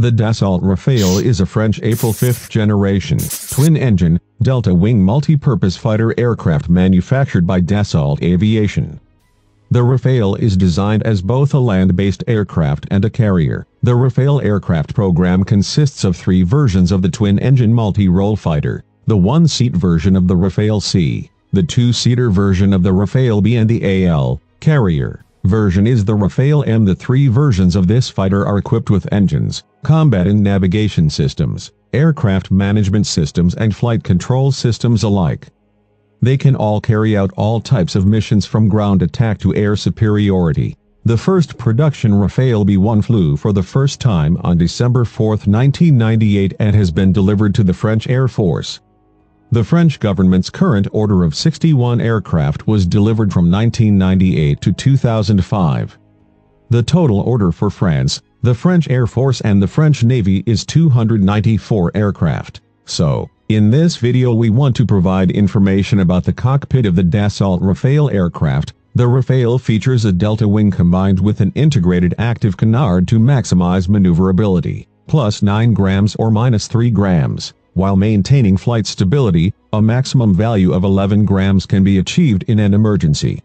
The Dassault Rafale is a French April 5th generation, twin-engine, delta-wing multi-purpose fighter aircraft manufactured by Dassault Aviation. The Rafale is designed as both a land-based aircraft and a carrier. The Rafale aircraft program consists of three versions of the twin-engine multi-role fighter, the one-seat version of the Rafale C, the two-seater version of the Rafale B and the AL, carrier version is the Rafale M. The three versions of this fighter are equipped with engines, combat and navigation systems, aircraft management systems and flight control systems alike. They can all carry out all types of missions from ground attack to air superiority. The first production Rafale B-1 flew for the first time on December 4, 1998 and has been delivered to the French Air Force. The French government's current order of 61 aircraft was delivered from 1998 to 2005. The total order for France, the French Air Force and the French Navy is 294 aircraft. So, in this video we want to provide information about the cockpit of the Dassault Rafale aircraft. The Rafale features a delta wing combined with an integrated active canard to maximize maneuverability, plus 9 grams or minus 3 grams. While maintaining flight stability, a maximum value of 11 grams can be achieved in an emergency.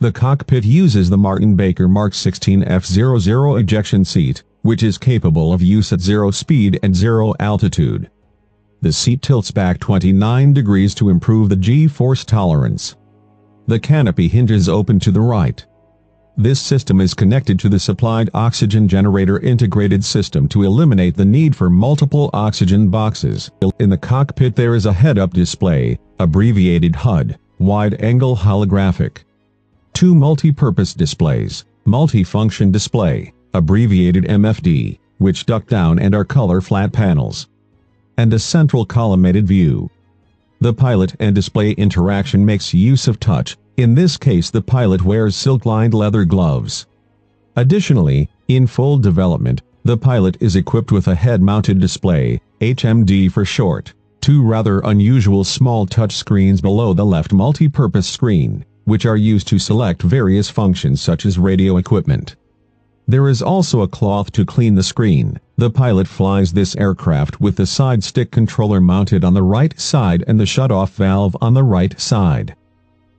The cockpit uses the Martin Baker Mark 16 F00 ejection seat, which is capable of use at zero speed and zero altitude. The seat tilts back 29 degrees to improve the G-force tolerance. The canopy hinges open to the right. This system is connected to the supplied oxygen generator integrated system to eliminate the need for multiple oxygen boxes. In the cockpit there is a head-up display, abbreviated HUD, wide-angle holographic, two multi-purpose displays, multi-function display, abbreviated MFD, which duck down and are color flat panels, and a central collimated view. The pilot and display interaction makes use of touch, in this case the pilot wears silk-lined leather gloves. Additionally, in full development, the pilot is equipped with a head-mounted display, HMD for short, two rather unusual small touch screens below the left multi-purpose screen which are used to select various functions such as radio equipment. There is also a cloth to clean the screen. The pilot flies this aircraft with the side stick controller mounted on the right side and the shut-off valve on the right side.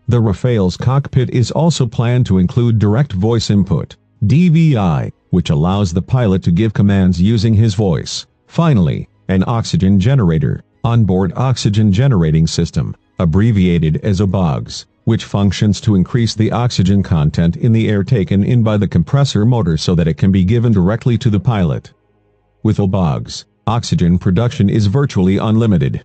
The Rafale's cockpit is also planned to include direct voice input, DVI, which allows the pilot to give commands using his voice. Finally, an oxygen generator, onboard oxygen generating system, abbreviated as OBOGS, which functions to increase the oxygen content in the air taken in by the compressor motor so that it can be given directly to the pilot. With OBOGs, oxygen production is virtually unlimited.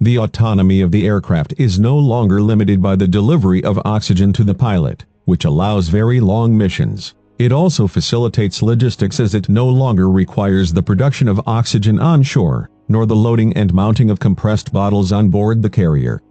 The autonomy of the aircraft is no longer limited by the delivery of oxygen to the pilot, which allows very long missions. It also facilitates logistics as it no longer requires the production of oxygen onshore, nor the loading and mounting of compressed bottles on board the carrier.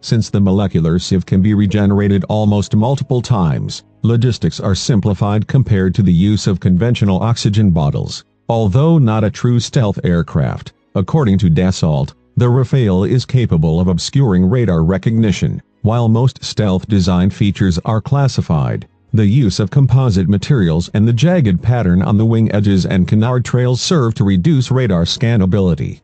Since the molecular sieve can be regenerated almost multiple times, logistics are simplified compared to the use of conventional oxygen bottles. Although not a true stealth aircraft, according to Dassault, the Rafale is capable of obscuring radar recognition, while most stealth design features are classified. The use of composite materials and the jagged pattern on the wing edges and canard trails serve to reduce radar scannability.